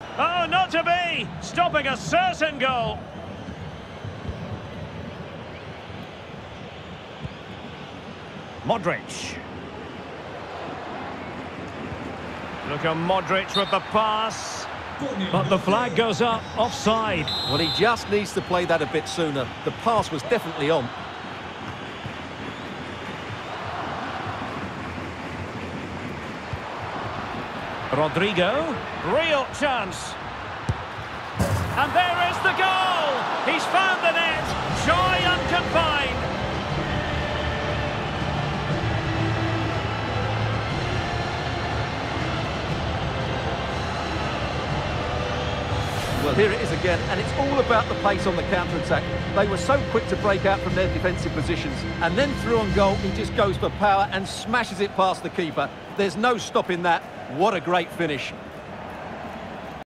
Oh, not to be! Stopping a certain goal. Modric. Look at Modric with the pass. But the flag goes up, offside. Well, he just needs to play that a bit sooner. The pass was definitely on. Rodrygo, real chance. And there is the goal! He's found the Well, here it is again, and it's all about the pace on the counter-attack. They were so quick to break out from their defensive positions, and then through on goal, he just goes for power and smashes it past the keeper. There's no stopping that. What a great finish.